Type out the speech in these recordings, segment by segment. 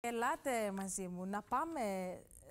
Ελάτε μαζί μου να πάμε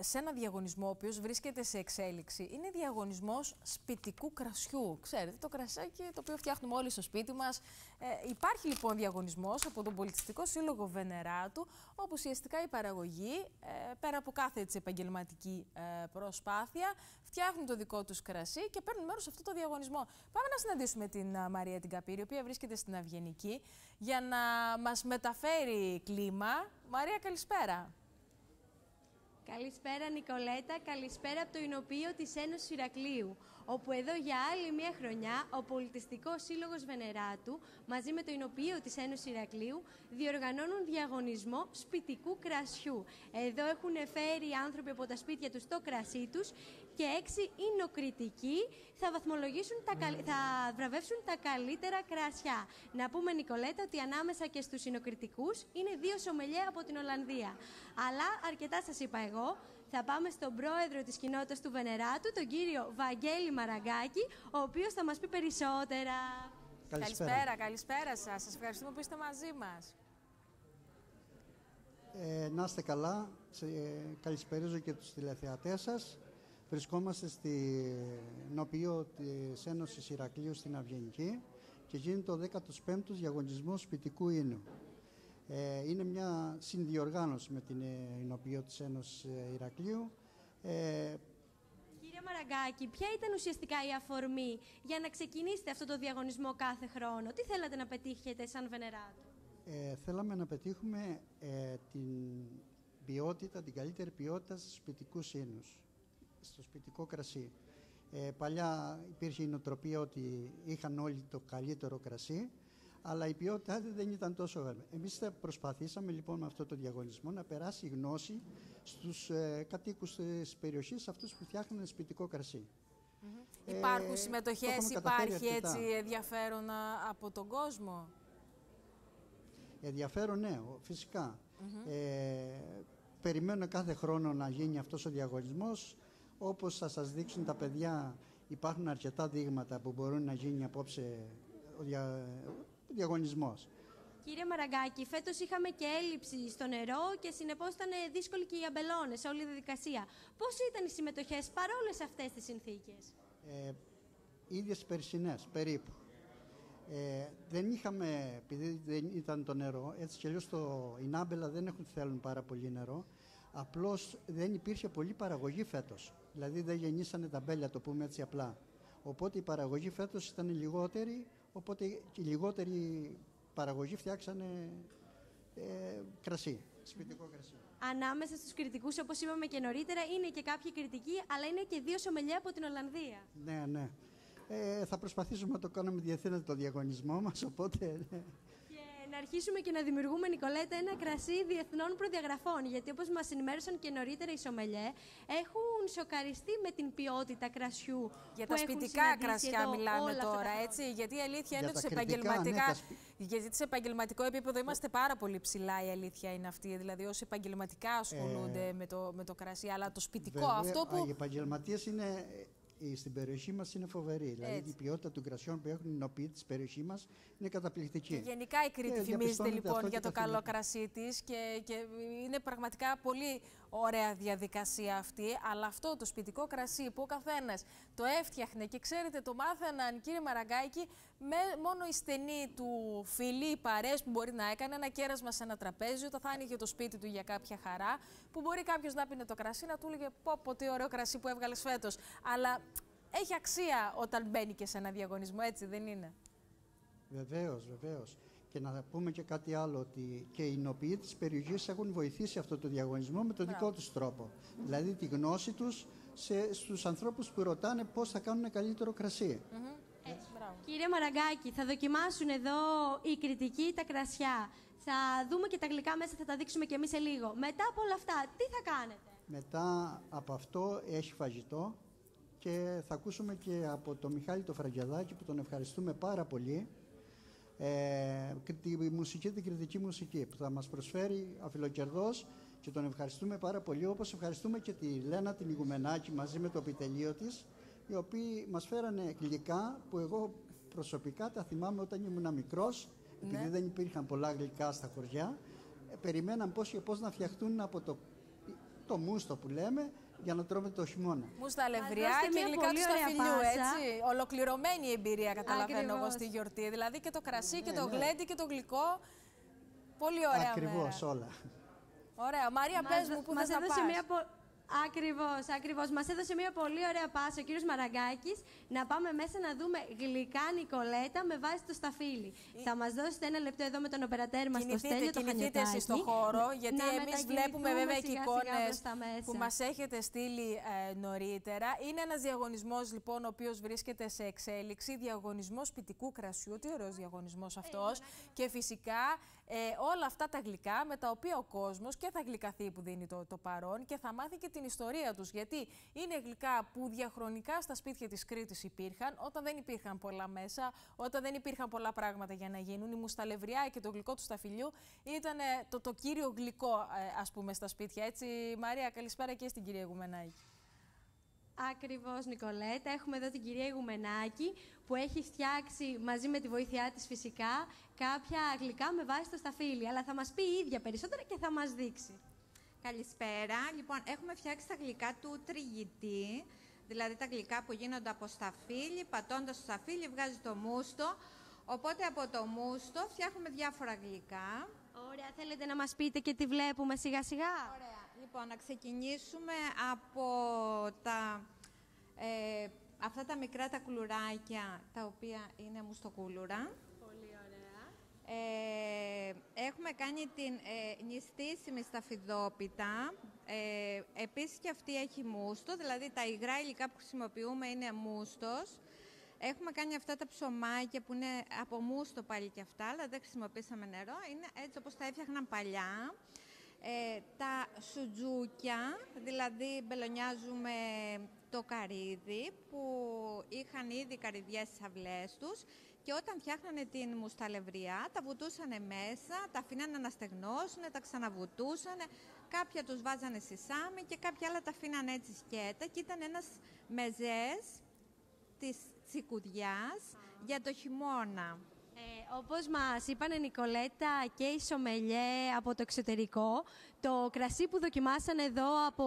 σε ένα διαγωνισμό ο οποίος βρίσκεται σε εξέλιξη. Είναι διαγωνισμός σπιτικού κρασιού. Ξέρετε, το κρασάκι το οποίο φτιάχνουμε όλοι στο σπίτι μας. Ε, υπάρχει λοιπόν διαγωνισμός από τον Πολιτιστικό Σύλλογο Βενεράτου, όπου ουσιαστικά η παραγωγή, ε, πέρα από κάθε έτσι, επαγγελματική ε, προσπάθεια, φτιάχνουν το δικό τους κρασί και παίρνουν μέρος σε αυτό το διαγωνισμό. Πάμε να συναντήσουμε την Μαρία την Καπύρη, η οποία βρίσκεται στην Αυγενική, για να μας μεταφέρει κλίμα. Μαρία, καλησπέρα. Καλησπέρα Νικολέτα, καλησπέρα από το Ινοποιείο της Ένωσης Ηρακλείου, όπου εδώ για άλλη μια χρονιά ο Πολιτιστικός Σύλλογος Βενεράτου μαζί με το Ινοποιείο της Ένωσης Ηρακλείου διοργανώνουν διαγωνισμό σπιτικού κρασιού. Εδώ έχουν φέρει άνθρωποι από τα σπίτια τους το κρασί τους και έξι εινοκριτικοί θα βαθμολογήσουν, τα, θα βραβεύσουν τα καλύτερα κρασιά. Να πούμε Νικολέτα ότι ανάμεσα και στους εινοκριτικούς είναι δύο σομελιέ από την Ολλανδία. Αλλά αρκετά σας είπα εγώ θα πάμε στον πρόεδρο της κοινότητας του Βενεράτου, τον κύριο Βαγγέλη Μαραγκάκη, ο οποίος θα μας πει περισσότερα. Καλησπέρα, καλησπέρα, καλησπέρα σας. Σας ευχαριστούμε που είστε μαζί μας. Ε, να είστε καλά. Ε, καλησπέριζω και τους τηλεθεατές σας. Βρισκόμαστε στη νοποιείο της Ένωσης Ηρακλείου στην Αυγενική και γίνεται ο 15ος διαγωνισμός σπιτικού ίνου. Ε, είναι μια συνδιοργάνωση με την Ινοποιείο της Ένωσης ε, Ηρακλείου. Ε, Κύριε Μαραγκάκη, ποια ήταν ουσιαστικά η αφορμή για να ξεκινήσετε αυτό το διαγωνισμό κάθε χρόνο; Τι θέλατε να πετύχετε σαν Βενεράτο; Ε, θέλαμε να πετύχουμε ε, την ποιότητα, την καλύτερη ποιότητα στους σπιτικούς ίνους, στο σπιτικό κρασί. Ε, παλιά υπήρχε η νοοτροπία ότι είχαν όλοι το καλύτερο κρασί αλλά η ποιότητά δεν ήταν τόσο μεγάλη. Εμείς προσπαθήσαμε λοιπόν με αυτό το διαγωνισμό να περάσει η γνώση στους ε, κατοίκους της περιοχής, αυτούς που φτιάχνουν σπιτικό κρασί. Ε, Υπάρχουν συμμετοχές, υπάρχει έτσι ενδιαφέρον από τον κόσμο; Ενδιαφέρον, ναι, φυσικά. ε, περιμένω κάθε χρόνο να γίνει αυτός ο διαγωνισμός. Όπως θα σας δείξουν τα παιδιά, υπάρχουν αρκετά δείγματα που μπορούν να γίνει απόψε ο, δια, διαγωνισμός. Κύριε Μαραγκάκη, φέτος είχαμε και έλλειψη στο νερό και συνεπώς ήταν δύσκολη και οι αμπελώνε, όλη η διαδικασία. Πώς ήταν οι συμμετοχές παρόλες αυτές τις συνθήκες, ε, ίδιες περσινές περίπου. Ε, δεν είχαμε, επειδή δεν ήταν το νερό, έτσι κι αλλιώς το Ινάμπελα δεν έχουν, θέλουν πάρα πολύ νερό. Απλώς δεν υπήρχε πολύ παραγωγή φέτος. Δηλαδή δεν γεννήσανε τα μπέλια, το πούμε έτσι απλά. Οπότε η παραγωγή φέτος ήταν λιγότερη, Οπότε και οι λιγότεροι παραγωγοί φτιάξανε ε, κρασί, σπιτικό κρασί. Ανάμεσα στους κριτικούς, όπως είπαμε και νωρίτερα, είναι και κάποιοι κριτικοί, αλλά είναι και δύο σομελιέ από την Ολλανδία. Ναι, ναι. Ε, θα προσπαθήσουμε να το κάνουμε διαθέτω το διαγωνισμό μας, οπότε... Ναι να αρχίσουμε και να δημιουργούμε, Νικολέτα, ένα κρασί διεθνών προδιαγραφών. Γιατί όπως μας ενημέρωσαν και νωρίτερα οι Σομελιέ, έχουν σοκαριστεί με την ποιότητα κρασιού. Για τα σπιτικά κρασιά μιλάμε τώρα, έτσι. Γιατί η αλήθεια είναι ότι σε επαγγελματικά. Ναι, γιατί σε επαγγελματικό επίπεδο είμαστε πάρα πολύ ψηλά, η αλήθεια είναι αυτή. Δηλαδή, όσοι επαγγελματικά ασχολούνται ε, με, το, με το κρασί, αλλά το σπιτικό βέβαια, αυτό που. Οι επαγγελματίες είναι στην περιοχή μας είναι φοβερή. Δηλαδή η ποιότητα των κρασιών που έχουν ενοποιεί της περιοχή μας είναι καταπληκτική. Και γενικά η Κρήτη φημίζεται λοιπόν για το καλό κρασί της και, και είναι πραγματικά πολύ ωραία διαδικασία αυτή. Αλλά αυτό το σπιτικό κρασί που ο καθένας το έφτιαχνε και ξέρετε, το μάθαιναν κύριε Μαραγκάκη, με μόνο η στενή του φίλη, οι παρέ που μπορεί να έκανε ένα κέρασμα σε ένα τραπέζι, όταν θα άνοιγε το σπίτι του για κάποια χαρά, που μπορεί κάποιος να πίνει το κρασί να του έλεγε Πω, πω, τι ωραίο κρασί που έβγαλες φέτος. Αλλά έχει αξία όταν μπαίνει και σε ένα διαγωνισμό, έτσι δεν είναι; Βεβαίως, βεβαίως. Και να πούμε και κάτι άλλο, ότι και οι νοποιοί της περιοχής έχουν βοηθήσει αυτό το διαγωνισμό με τον δικό τους τρόπο. Δηλαδή τη γνώση τους σε, στους ανθρώπους που ρωτάνε πώς θα κάνουν καλύτερο κρασί. ε, κύριε Μαραγκάκη, θα δοκιμάσουν εδώ οι κριτικοί τα κρασιά. Θα δούμε και τα γλυκά μέσα, θα τα δείξουμε και εμείς σε λίγο. Μετά από όλα αυτά, τι θα κάνετε; Μετά από αυτό έχει φαγητό και θα ακούσουμε και από τον Μιχάλη το Φραγκιαδάκη που τον ευχαριστούμε πάρα πολύ ε, τη μουσική, την κριτική μουσική που θα μας προσφέρει αφιλοκερδός και τον ευχαριστούμε πάρα πολύ όπως ευχαριστούμε και τη Λένα την Ιγουμενάκη μαζί με το επιτελείο της οι οποίοι μας φέρανε γλυκά που εγώ προσωπικά τα θυμάμαι όταν ήμουν μικρός επειδή ναι. δεν υπήρχαν πολλά γλυκά στα χωριά ε, περιμέναν πώς και πώς να φτιαχτούν από το, το μούστο που λέμε για να τρώμε το χειμώνα. Μούστα λευριά δώσετε και μια γλυκά του πολύ ωραία σταφυλιού, πάσα. έτσι. Ολοκληρωμένη η εμπειρία, καταλαβαίνω εγώ Ακριβώς. στη γιορτή. Δηλαδή και το κρασί και Ναι, το ναι. γλέντι και το γλυκό. Πολύ ωραία Ακριβώς μέρα. όλα. Ωραία. Μαρία, Μας πες δω- μου πού μας θες να έδωσε πας; μια πο- Ακριβώς, ακριβώς. Μας έδωσε μια πολύ ωραία πάσα ο κύριος Μαραγκάκης να πάμε μέσα να δούμε γλυκά Νικολέτα με βάση το σταφύλι. Θα μας δώσετε ένα λεπτό εδώ με τον οπερατέρ μας, το Κινηθείτε, Στέλιο το κινηθείτε εσείς στο Χανιωτάκη. χώρο, γιατί Να εμείς μετακινηθούμε βλέπουμε βέβαια και σιγά σιγά εικόνες προς τα μέσα. που μας έχετε στείλει ε, νωρίτερα. Είναι ένας διαγωνισμός λοιπόν ο οποίος βρίσκεται σε εξέλιξη, διαγωνισμός ποιητικού κρασιού, τι ωραίος διαγωνισμός αυτός και φυσικά ε, όλα αυτά τα γλυκά με τα οποία ο κόσμος και θα γλυκαθεί που δίνει το, το παρόν και θα μάθει και την ιστορία τους, γιατί είναι γλυκά που διαχρονικά στα σπίτια της Κρήτης υπήρχαν, όταν δεν υπήρχαν πολλά μέσα, όταν δεν υπήρχαν πολλά πράγματα για να γίνουν. Η μουσταλευριά και το γλυκό του σταφυλιού ήταν ε, το, το κύριο γλυκό, ε, ας πούμε, στα σπίτια. Έτσι, Μαρία, καλησπέρα και στην κυρία Γουμενάκη. Ακριβώς, Νικολέτα. Έχουμε εδώ την κυρία Ιγουμενάκη που έχει φτιάξει μαζί με τη βοήθειά της φυσικά κάποια γλυκά με βάση το σταφύλι. Αλλά θα μας πει η ίδια περισσότερα και θα μας δείξει. Καλησπέρα. Λοιπόν, έχουμε φτιάξει τα γλυκά του τριγητή, δηλαδή τα γλυκά που γίνονται από σταφύλι, πατώντας το σταφύλι βγάζει το μούστο. Οπότε από το μούστο φτιάχνουμε διάφορα γλυκά. Ωραία, θέλετε να μας πείτε και τι βλέπουμε σιγά σιγά. Ωραία. Λοιπόν, να ξεκινήσουμε από τα, ε, αυτά τα μικρά τα κουλουράκια, τα οποία είναι μουστοκούλουρα. Πολύ ωραία. Ε, έχουμε κάνει την ε, νηστίσιμη σταφυδόπιτα. Ε, επίσης και αυτή έχει μούστο, δηλαδή τα υγρά υλικά που χρησιμοποιούμε είναι μούστος. Έχουμε κάνει αυτά τα ψωμάκια που είναι από μούστο πάλι και αυτά, αλλά δεν χρησιμοποίησαμε νερό. Είναι έτσι όπως τα έφτιαχναν παλιά. Ε, τα σουτζούκια, δηλαδή μπελονιάζουμε το καρύδι που είχαν ήδη καρυδιές στις αυλές τους και όταν φτιάχνανε την μουσταλευριά τα βουτούσανε μέσα, τα αφήνανε να στεγνώσουν, τα ξαναβουτούσανε, κάποια τους βάζανε στη σάμι και κάποια άλλα τα αφήνανε έτσι σκέτα και ήταν ένας μεζές της τσικουδιάς για το χειμώνα. Ε, όπως μας είπαν η Νικολέτα και η Σομελιέ από το εξωτερικό, το κρασί που δοκιμάσανε εδώ από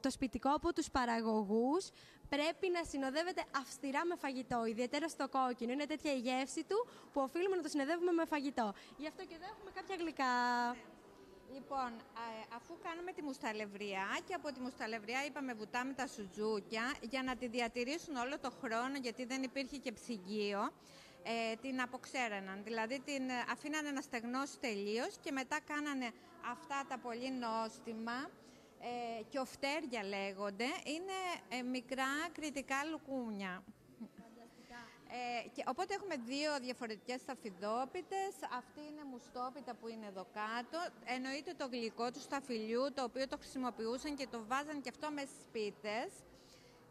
το σπιτικό από τους παραγωγούς πρέπει να συνοδεύεται αυστηρά με φαγητό, ιδιαίτερα στο κόκκινο. Είναι τέτοια η γεύση του που οφείλουμε να το συνοδεύουμε με φαγητό. Γι' αυτό και εδώ έχουμε κάποια γλυκά. Λοιπόν, α- αφού κάνουμε τη μουσταλευριά και από τη μουσταλευριά είπαμε βουτάμε τα σουτζούκια για να τη διατηρήσουν όλο το χρόνο γιατί δεν υπήρχε και ψυγείο, ε, την αποξέραναν. Δηλαδή την ε, αφήνανε να στεγνώσει τελείως και μετά κάνανε αυτά τα πολύ νόστιμα ε, και οφτέρια λέγονται. Είναι ε, μικρά κριτικά λουκούμια. Ε, και, οπότε έχουμε δύο διαφορετικές σταφυδόπιτες. Αυτή είναι μουστόπιτα που είναι εδώ κάτω. Εννοείται το γλυκό του σταφυλιού, το οποίο το χρησιμοποιούσαν και το βάζαν και αυτό με σπίτες.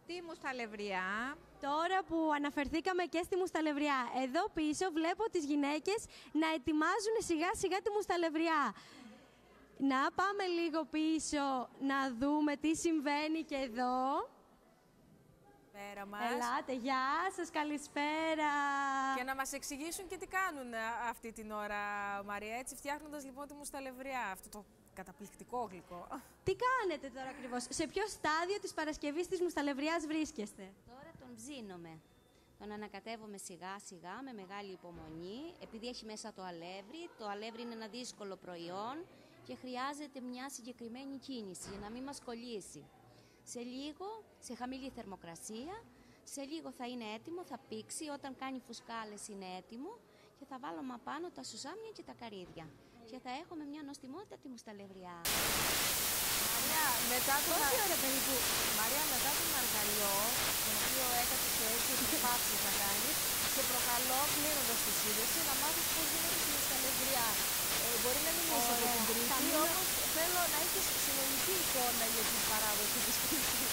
Τη μουσταλευριά. Τώρα που αναφερθήκαμε και στη μουσταλευριά, εδώ πίσω βλέπω τις γυναίκες να ετοιμάζουν σιγά σιγά τη μουσταλευριά. Να πάμε λίγο πίσω να δούμε τι συμβαίνει και εδώ. Πέρα μας. Ελάτε, γεια σας, καλησπέρα. Και να μας εξηγήσουν και τι κάνουν ε, αυτή την ώρα, Μαρία, έτσι φτιάχνοντας λοιπόν τη μουσταλευριά, αυτό το καταπληκτικό γλυκό. Τι κάνετε τώρα ακριβώς, σε ποιο στάδιο της Παρασκευής της μουσταλευριάς βρίσκεστε; Τώρα τον ψήνομαι. Τον ανακατεύομαι σιγά σιγά με μεγάλη υπομονή. Επειδή έχει μέσα το αλεύρι, το αλεύρι είναι ένα δύσκολο προϊόν και χρειάζεται μια συγκεκριμένη κίνηση για να μην μας κολλήσει. Σε λίγο, σε χαμηλή θερμοκρασία, σε λίγο θα είναι έτοιμο, θα πήξει, όταν κάνει φουσκάλες είναι έτοιμο και θα βάλουμε απάνω τα σουζάμια και τα καρύδια. Και θα έχουμε μια νοστιμότητα τη μουσταλευριά. Μαρία, μετά τον, Πόση ώρα περίπου. Μαρία, μετά τον αργαλιό, τον οποίο έκατσε έτσι προσπάθησε να κάνει, σε προκαλώ κλείνοντα τη σύνδεση να μάθεις πώς γίνεται τη μουσταλευριά. Ε, μπορεί να μην είσαι από Ωραία. την Κρήτη, Θα μείνω- όμως θέλω να έχεις συνολική εικόνα για την παράδοση της Κρήτη.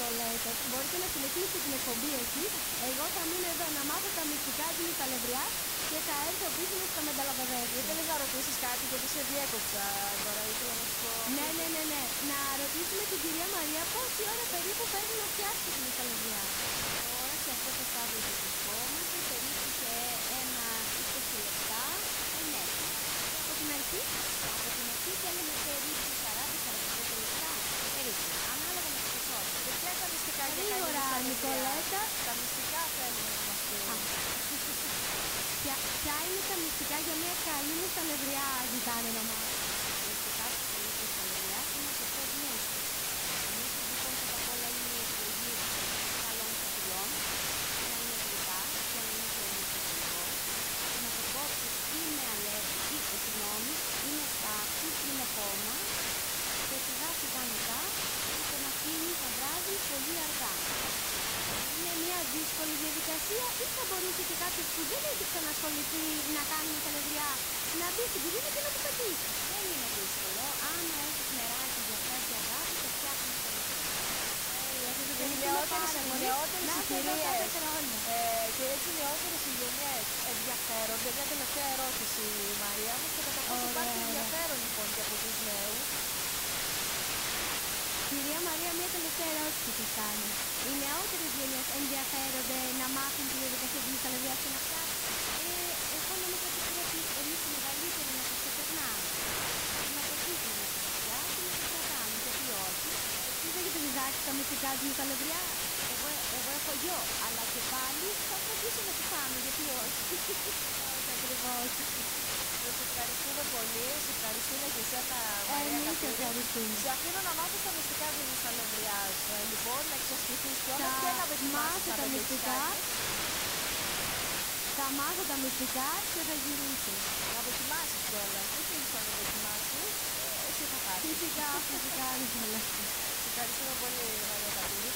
Ωραία, Νικολέτα. Μπορείτε να συνεχίσετε την εκπομπή εκεί. Εγώ θα μείνω εδώ να μάθω τα μυστικά της μουσταλευριάς και θα έρθω πίσω να τα μεταλαβαδεύσω. Ήθελες να ρωτήσεις κάτι γιατί σε διέκοψα τώρα, ήθελα να σου πω. Ναι, ναι, ναι, ναι. Να ρωτήσουμε την κυρία Μαρία πόση ώρα περίπου παίρνει να φτιάξει την μουσταλευριά. Τώρα σε αυτό το στάδιο που βρισκόμαστε, περίπου σε ένα 20 λεπτά είναι έτοιμο. στάση, από την αρχή θέλουμε περίπου 40-45 λεπτά, περίπου, ανάλογα με το ποσότητα. Και ποια είναι τα μυστικά για καλή Γρήγορα, νησταλευριάς? Νικολέτα. Τα μυστικά θέλουμε να μας πεις. Ποια, ποια είναι τα μυστικά για μια καλή νησταλευριά, ζητάνε να μάθουν. Μυστικά της καλής νησταλευριάς είναι ο σωστός νούστος. Ο νούστος λοιπόν πρώτα απ' όλα είναι η επιλογή καλών φαπηλών, να είναι γλυκά και να είναι πολύ φυσικό. Να το κόψεις ή με αλεύρι, ή ε, συγγνώμη, ή με στάξη, ή με χώμα και σιγά σιγά μετά το να αφήνεις να βράζει πολύ αργά. Είναι μια δύσκολη διαδικασία ή θα μπορούσε και κάποιος που δεν έχει ξανασχοληθεί να κάνει νησταλευριά να μπει στην κουζίνα και να το πετύχει. Δεν είναι δύσκολο. Άμα έχεις νεράκι για φτάσει αγάπη, το φτιάχνεις το Οι νεότερες, οι νεότερες Να οι είστε εδώ κάθε κυρίες χρόνο. ε, και έτσι οι νεότερες οι γενιές ενδιαφέρονται. Μια τελευταία ερώτηση, Μαρία μου, και κατά πόσο Ωραία, υπάρχει ωραία. ενδιαφέρον λοιπόν και από τους νέους; Κυρία Μαρία, μια τελευταία ερώτηση σας κάνω. Οι νεότερες γενιές ενδιαφέρονται να μάθουν τη διαδικασία της νησταλευριάς και να φτιάξουν. Ε, εγώ νομίζω ότι πρέπει εμείς οι μεγαλύτεροι να τους το περνάμε. Να το δείχνουμε στα παιδιά και να το κρατάμε. Γιατί όχι. Εσείς έχετε διδάξει τα μυστικά της νησταλευρίας. Εγώ, εγώ έχω γιο, αλλά και πάλι θα φροντίσω να το κάνω. Γιατί όχι. Όχι ακριβώς. Σας ευχαριστούμε πολύ. Σε ευχαριστούμε και εσένα, Μαρία Εμείς Καπούρη. ευχαριστούμε. Σε αφήνω να μάθεις τα μυστικά της νησταλευριάς, ε, λοιπόν, να εξασκηθείς κιόλας Θα και να δοκιμάσεις μάθω αν τα δεν το έχεις μυστικά. κάνει. Θα μάθω τα μυστικά και θα γυρίσω. Να δοκιμάσεις κιόλας. Δεν θέλεις να το δοκιμάσεις. Ε, Εσύ θα πάρεις. Φυσικά, φυσικά, Νικόλα. Ευχαριστούμε πολύ, Μαρία Καπούρη.